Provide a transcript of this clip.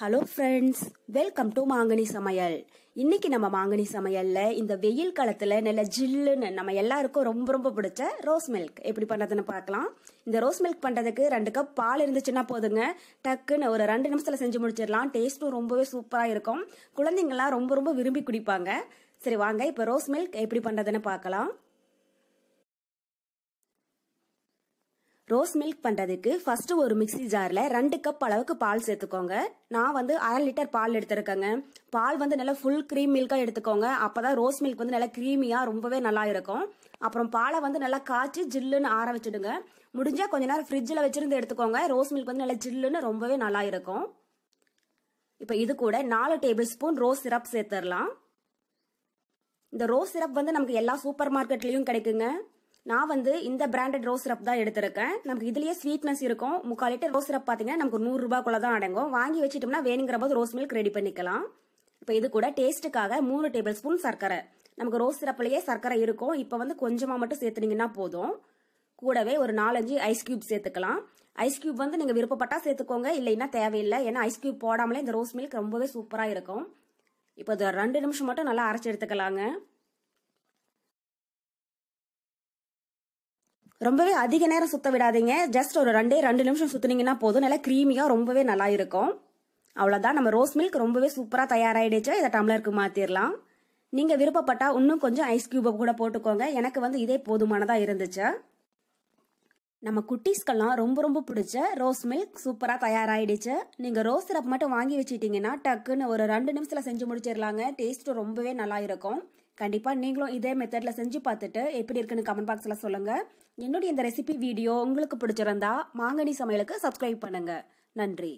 Hello friends welcome to மாங்கனி சமையல் இன்னைக்கு நம்ம மாங்கனி சமையல்ல இந்த வெயில் காலத்துல நல்ல ஜில்லுன்னு நம்ம எல்லாருக்கும் ரொம்ப ரொம்ப பிடிச்ச ரோஸ் மில்க் எப்படி பண்றதுன்னு பார்க்கலாம். இந்த ரோஸ் மில்க் பண்றதுக்கு ரெண்டு கப் பால் இருந்துச்சுன்னா போதுங்க. டக்குன்னு ஒரு ரெண்டு நிமிஷத்துல செஞ்சு முடிச்சிடலாம். டேஸ்ட்டும் ரொம்பவே சூப்பரா இருக்கும். குழந்தைங்கள்லாம் ரொம்ப ரொம்ப விரும்பி குடிப்பாங்க. சரி வாங்க. இப்போ ரோஸ் மில்க் எப்படி பண்றதுன்னு பார்க்கலாம். ரோஸ் மில்க் பண்ணுறதுக்கு ஃபர்ஸ்ட் ஒரு மிக்சி ஜாரில் ரெண்டு கப் அளவுக்கு பால் சேர்த்துக்கோங்க. நான் வந்து அரை லிட்டர் பால் எடுத்திருக்கேங்க. பால் வந்து நல்லா ஃபுல் க்ரீம் மில்காக எடுத்துக்கோங்க. அப்போ தான் ரோஸ் மில்க் வந்து நல்லா க்ரீமியாக ரொம்பவே நல்லா இருக்கும். அப்புறம் பாலை வந்து நல்லா காய்ச்சி ஜில்லுன்னு ஆற வச்சுடுங்க. முடிஞ்சால் கொஞ்ச நேரம் ஃப்ரிட்ஜில் வச்சிருந்து எடுத்துக்கோங்க. ரோஸ் மில்க் வந்து நல்லா ஜில்லுன்னு ரொம்பவே நல்லா இருக்கும். இப்போ இது கூட நாலு டேபிள் ஸ்பூன் ரோஸ் சிரப் சேர்த்துடலாம். இந்த ரோஸ் சிரப் வந்து நமக்கு எல்லா சூப்பர் மார்க்கெட்லேயும் கிடைக்குங்க. நான் வந்து இந்த பிராண்டட் ரோஸ் சிரப் தான் எடுத்திருக்கேன். நமக்கு இதுலயே ஸ்வீட்னஸ் இருக்கும். முக்கால் லிட்டர் ரோஸ் சிரப் பார்த்தீங்கன்னா நமக்கு நூறு ரூபாய்க்குள்ள தான் அடங்கும். வாங்கி வச்சிட்டோம்னா வேணுங்கிற போது ரோஸ் மில்க் ரெடி பண்ணிக்கலாம். இப்போ இது கூட டேஸ்ட்டுக்காக மூணு டேபிள் ஸ்பூன் சர்க்கரை. நமக்கு ரோஸ் சிரப்லயே சர்க்கரை இருக்கும். இப்போ வந்து கொஞ்சமாக மட்டும் சேர்த்துனீங்கன்னா போதும். கூடவே ஒரு நாலஞ்சு ஐஸ் கியூப் சேர்த்துக்கலாம். ஐஸ் கியூப் வந்து நீங்கள் விருப்பப்பட்டா சேர்த்துக்கோங்க. இல்லைன்னா தேவையில்லை. ஏன்னா ஐஸ் கியூப் போடாமலே இந்த ரோஸ் மில்க் ரொம்பவே சூப்பராக இருக்கும். இப்போ ரெண்டு நிமிஷம் மட்டும் நல்லா அரைச்சி எடுத்துக்கலாங்க. ரொம்பவே அதிக நேரம் சுத்த விடாதீங்க. ஜஸ்ட் ஒரு ரெண்டே ரெண்டு நிமிஷம் சுத்தினீங்கன்னா போதும். நல்லா க்ரீமியாக ரொம்பவே நல்லா இருக்கும். அவ்வளோதான் நம்ம ரோஸ் மில்க் ரொம்பவே சூப்பராக தயாராகிடுச்சு இதை டம்ளருக்கு மாற்றிடலாம் நீங்கள் விருப்பப்பட்டா இன்னும் கொஞ்சம் ஐஸ் கியூபை கூட போட்டுக்கோங்க. எனக்கு வந்து இதே போதுமானதாக இருந்துச்சு. நம்ம குட்டீஸ்க்கெல்லாம் ரொம்ப ரொம்ப பிடிச்ச ரோஸ் மில்க் சூப்பராக தயாராகிடுச்சு நீங்கள் ரோஸ் சிரப் மட்டும் வாங்கி வச்சிட்டிங்கன்னா டக்குன்னு ஒரு ரெண்டு நிமிஷத்தில் செஞ்சு முடிச்சிடலாங்க. டேஸ்ட்டும் ரொம்பவே நல்லா இருக்கும். கண்டிப்பாக நீங்களும் இதே மெத்தடில் செஞ்சு பார்த்துட்டு எப்படி இருக்குன்னு கமெண்ட் பாக்ஸில் சொல்லுங்கள் என்னுடைய இந்த ரெசிபி வீடியோ உங்களுக்கு பிடிச்சிருந்தா மாங்கனி சமையலுக்கு சப்ஸ்கிரைப் பண்ணுங்கள் நன்றி.